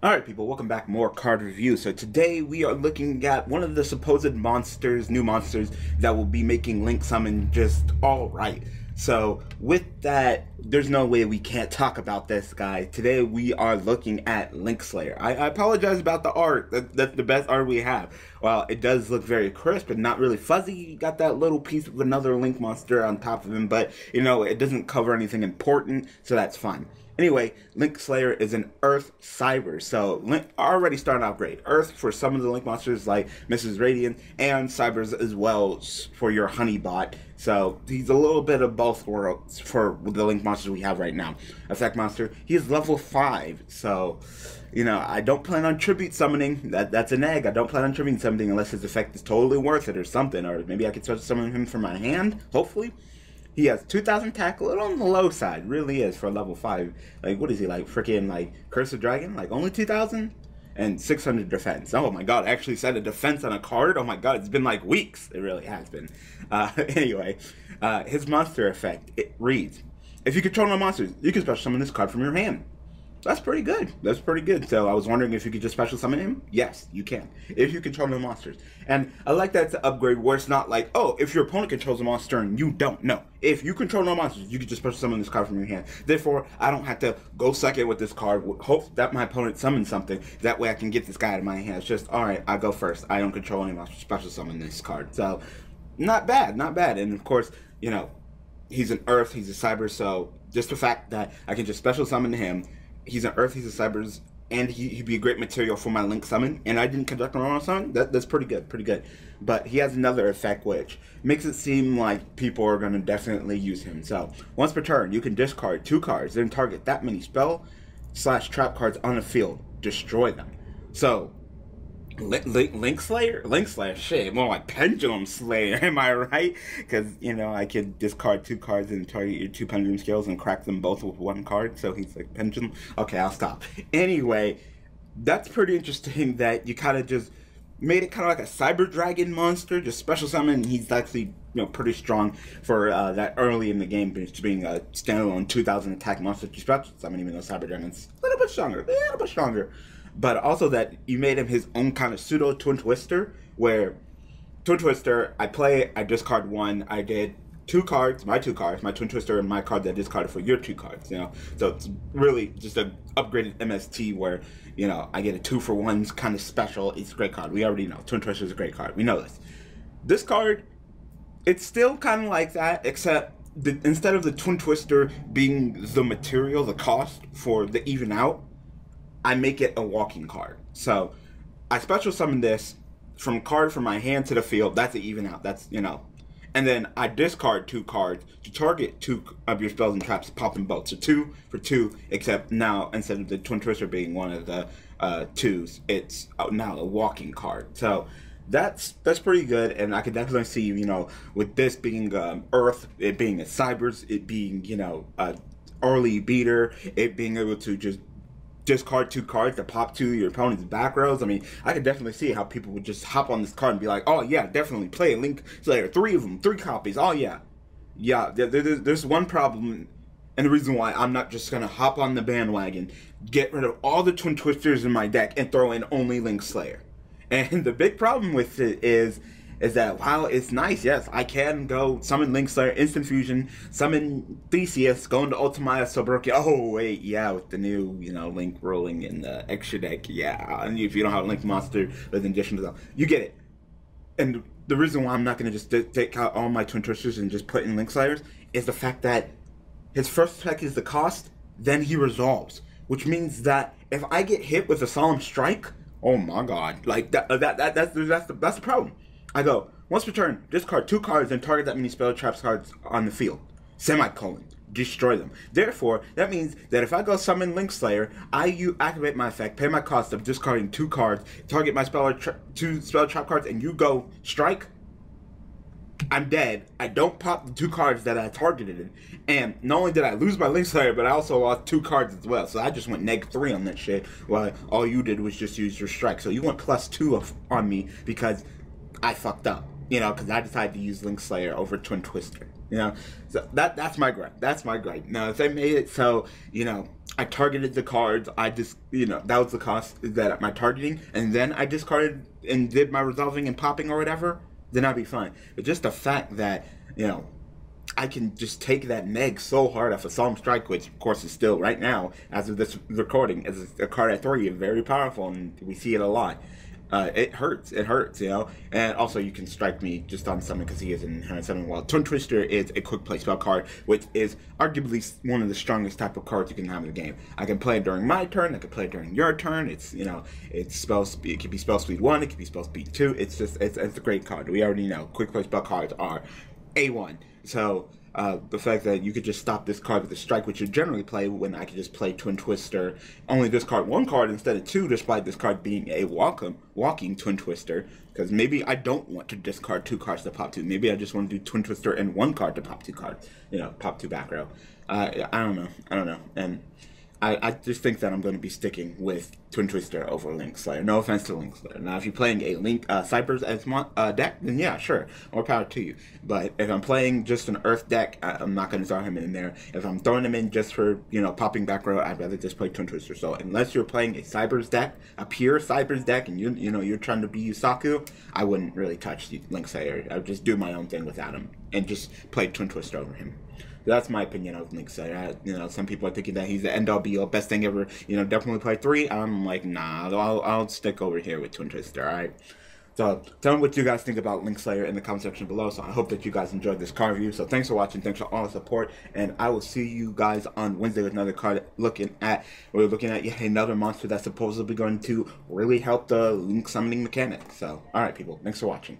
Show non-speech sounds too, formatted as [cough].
Alright people, welcome back, more card review. So today we are looking at one of the supposed monsters, new monsters, that will be making Link Summon just alright. So with that, there's no way we can't talk about this guy. Today we are looking at Link Slayer. I, I apologize about the art, that, that's the best art we have. Well, it does look very crisp and not really fuzzy. You got that little piece of another Link monster on top of him, but you know, it doesn't cover anything important, so that's fine. Anyway, Link Slayer is an Earth Cyber, so Link already starting out great. Earth for some of the Link monsters like Missus Radiant, and Cyberse as well for your Honeybot. So he's a little bit of both worlds for the Link monsters we have right now. Effect monster, he is level five, so you know I don't plan on tribute summoning. That that's an egg. I don't plan on tribute summoning unless his effect is totally worth it or something, or maybe I could start summoning him from my hand. Hopefully. He has 2,000 attack, a little on the low side, really is for level 5. Like, what is he, like, freaking, like, Curse of Dragon? Like, only 2,000? And 600 defense. Oh my god, I actually said a defense on a card? Oh my god, it's been like weeks. It really has been. Uh, [laughs] anyway, uh, his monster effect, it reads, if you control no monsters, you can special summon this card from your hand. That's pretty good. That's pretty good. So I was wondering if you could just special summon him. Yes, you can. If you control the monsters. And I like that to upgrade where it's not like, oh, if your opponent controls a monster and you don't. No. If you control no monsters, you can just special summon this card from your hand. Therefore, I don't have to go suck it with this card. Hope that my opponent summons something. That way I can get this guy out of my hand. It's just, alright, I go first. I don't control any monsters. Special summon this card. So, not bad. Not bad. And of course, you know, he's an Earth. He's a Cyber. So, just the fact that I can just special summon him he's an Earth, he's a cyber, and he, would be a great material for my Link summon. And I didn't conduct a normal summon. That, that's pretty good, pretty good. But he has another effect which makes it seem like people are going to definitely use him. So once per turn, you can discard two cards, then target that many spell slash trap cards on the field. Destroy them. So Link, Link Slayer? Link Slayer, shit, more like Pendulum Slayer, [laughs] am I right? Because, you know, I could discard two cards and target your two Pendulum scales and crack them both with one card, so he's like Pendulum. Okay, I'll stop. Anyway, that's pretty interesting that you kind of just made it kind of like a Cyber Dragon monster, just special summon, he's actually, you know, pretty strong for uh, that early in the game, being a standalone 2000 attack monster, just special summon, even though Cyber Dragon's a little bit stronger, a little bit stronger but also that you made him his own kind of pseudo twin twister where twin twister i play i discard one i did two cards my two cards my twin twister and my card that discarded for your two cards you know? So it's really just an upgraded mst where you know i get a two for one's kind of special it's a great card. We already know twin twister is a great card we know this. This card it's still kind of like that except the, instead of the twin twister being the material the cost for the even out I make it a walking card. So I special summon this from card from my hand to the field. That's an even out. That's, you know. And then I discard two cards to target two of your spells and traps, pop them both. So two for two, except now instead of the Twin Twister being one of the uh, twos, it's now a walking card. So that's that's pretty good, and I could definitely see you know with this being um, Earth, it being a Cyberse, it being you know a early beater, it being able to just discard two cards to pop to your opponent's back rows. I mean, I could definitely see how people would just hop on this card and be like, oh, yeah, definitely play a Link Slayer. Three of them, three copies. Oh, yeah. Yeah, there, there, there's one problem, and the reason why I'm not just to hop on the bandwagon, get rid of all the Twin Twisters in my deck, and throw in only Link Slayer. And [laughs] the big problem with it is is that while it's nice, yes, I can go summon Link Slayer, Instant Fusion, summon Theseus, go into Ultimaya Tzolkin. Oh, wait, yeah, with the new, you know, Link rolling in the extra deck, yeah. And if you don't have Link monster with addition to that, you get it. And the reason why I'm not going to just take out all my Twin Twisters and just put in Link Slayers is the fact that his first attack is the cost, then he resolves. Which means that if I get hit with a Solemn Strike, oh my god, like that, that, that that's, that's, the, that's the problem I go, once per turn, discard two cards and target that many spell traps cards on the field. Semicolon. Destroy them. Therefore, that means that if I go summon Link Slayer, I you activate my effect, pay my cost of discarding two cards, target my spell two spell trap cards, and you go strike. I'm dead. I don't pop the two cards that I targeted, and not only did I lose my Link Slayer, but I also lost two cards as well. So I just went neg three on that shit. While all you did was just use your strike. So you went plus two of, on me because I fucked up, you know, because I decided to use Link Slayer over Twin Twister, you know. So that that's my gripe. That's my gripe. Now, if they made it so, you know, I targeted the cards. I just, you know, that was the cost that my targeting, and then I discarded and did my resolving and popping or whatever. Then I'd be fine. But just the fact that, you know, I can just take that neg so hard off a Solemn Strike, which of course is still right now, as of this recording, as a card at three, very powerful, and we see it a lot uh, it hurts. It hurts, you know. And also, you can strike me just on summon because he is in inherent summon. Well, Twin Twister is a quick play spell card, which is arguably one of the strongest type of cards you can have in the game. I can play it during my turn. I can play it during your turn. It's you know, it's spell speed. It can be spell speed one. It can be spell speed two. It's just it's, it's a great card. We already know quick play spell cards are a one. So uh, the fact that you could just stop this card with a strike, which you generally play when I could just play Twin Twister, only discard one card instead of two, despite this card being a walking, walking Twin Twister. Because maybe I don't want to discard two cards to pop two. Maybe I just want to do Twin Twister and one card to pop two cards. You know, pop two back row. Uh, I don't know. I don't know. And I, I just think that I'm going to be sticking with Twin Twister over Link Slayer. No offense to Link Slayer. Now, if you're playing a Link uh, Cyberse as mon- uh, deck, then yeah, sure, more power to you. But if I'm playing just an Earth deck, I, am not going to throw him in there. If I'm throwing him in just for you know popping back row, I'd rather just play Twin Twister. So unless you're playing a Cyberse deck, a pure Cyberse deck, and you you know you're trying to be Yusaku, I wouldn't really touch Link Slayer. I would just do my own thing without him and just play Twin Twister over him that's my opinion of Link Slayer. you know, some people are thinking that he's the end all be all, best thing ever. You know, definitely play three. I'm like, nah, I'll, I'll stick over here with Twin Twister. All right. So tell me what you guys think about Link Slayer in the comment section below. So I hope that you guys enjoyed this card review. So thanks for watching. Thanks for all the support. And I will see you guys on Wednesday with another card looking at we're looking at yet another monster that's supposedly going to really help the Link summoning mechanic. So alright people, thanks for watching.